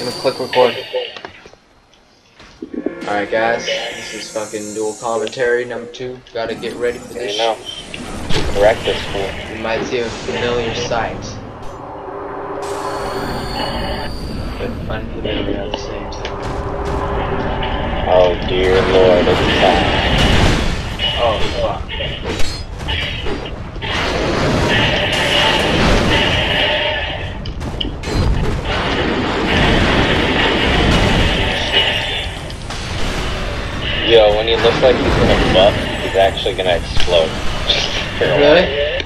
gonna click record. Alright guys, this is fucking dual commentary number two. Gotta get ready for this. you know. Correct this fool. You might see a familiar sight. But unfamiliar at the same time. Oh dear lord, it's time. Oh fuck. Looks like he's gonna buff, he's actually gonna explode. Really? Yeah.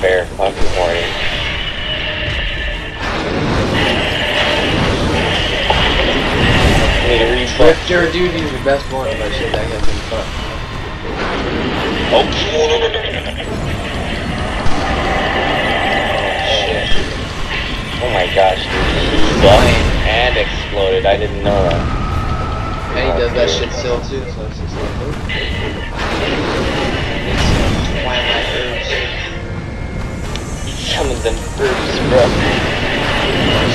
Fair fucking warning. Drifter, dude, he's the best one. But shit, that guy's been fucked. Oh. Shit. Oh my gosh, dude. He buffed and exploded. I didn't know that. And he does that shit still too, so it's just like, oh. Need some twilight herbs. Some of them herbs, bro.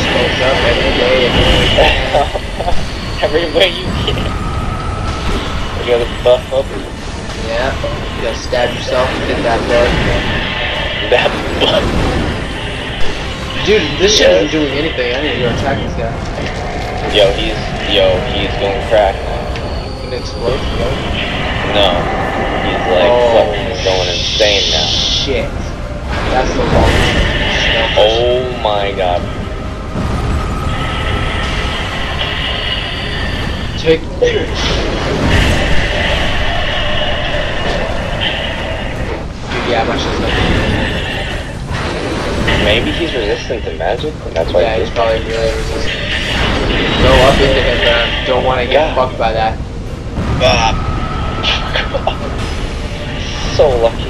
Smokes up every day and Every way you can. You gotta buff up Yeah, you gotta stab yourself and get that blood. that butt. Dude, this shit isn't doing anything. I need to go attack this guy. Yo, he's yo, he's going crack now. Gonna explode? No, he's like Oh, fucking going insane now. Shit. That's the longest. Oh my god. Take. Dude, yeah, my shit's not Maybe he's resistant to magic, and that's why Yeah, he's he's probably really resistant. Go up into him, man. Don't want to get Yeah. fucked by that. Ah. so lucky.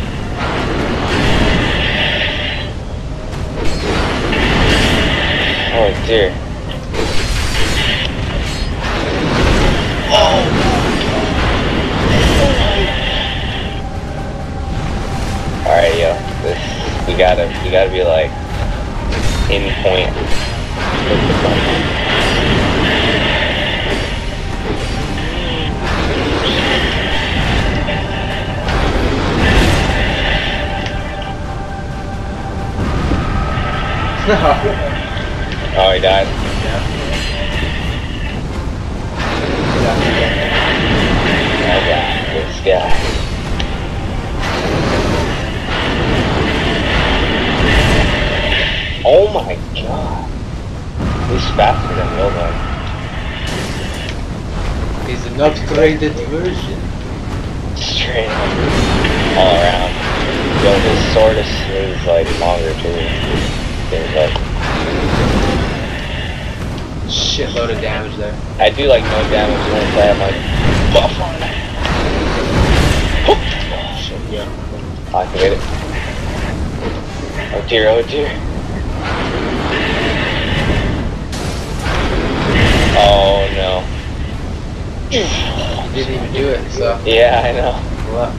Oh dear. Oh. Alright, yo. This we gotta we gotta be like in point. Oh, he died. Oh, Alright, this guy. Oh my god. He's faster than Wilbur. He's an upgraded version. Straight up. All around. Yo, his sword is, is like longer too. Shitload of damage there. I do like no damage once I have like buff on it. Shit, yeah. Activate it. Oh dear, oh dear. Oh no. Didn't even do it, so. Yeah, I know. Well,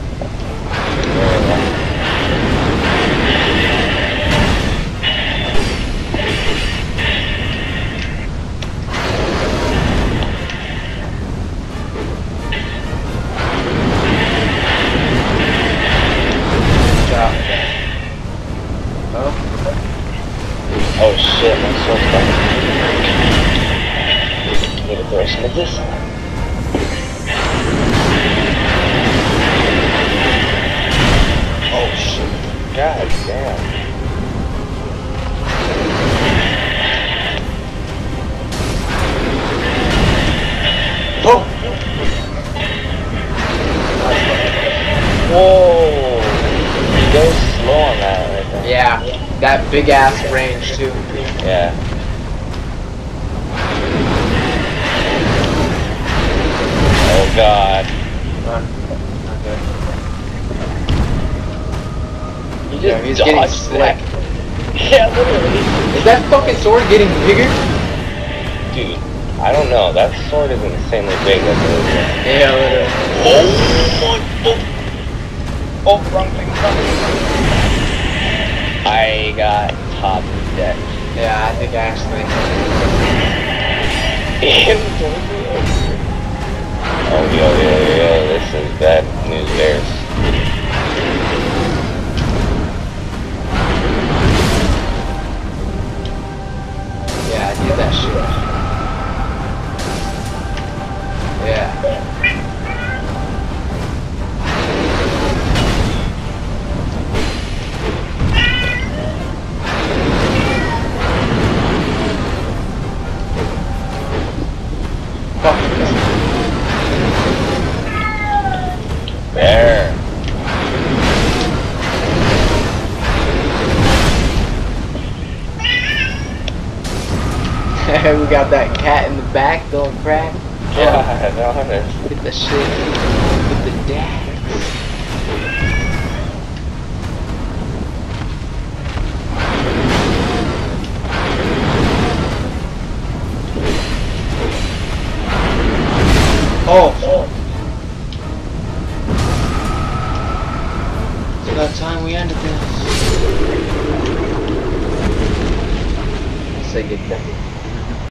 Need to throw some of this. Oh shit. God damn. oh! Whoa! He goes slow on that right there. Yeah, that big ass range too. Yeah. You just Yeah, he's getting dodged slick. Yeah, literally. Is that fucking sword getting bigger? Dude, I don't know. That sword is insanely big. That's what it is. Yeah, literally. Oh my oh. oh, wrong thing, wrong thing. I got top deck Yeah, I think I actually. oh, yo, yo, yo, we got that cat in the back going crack. God, honest. With the shit. With the dags. Oh! It's about time we ended this. Say goodnight.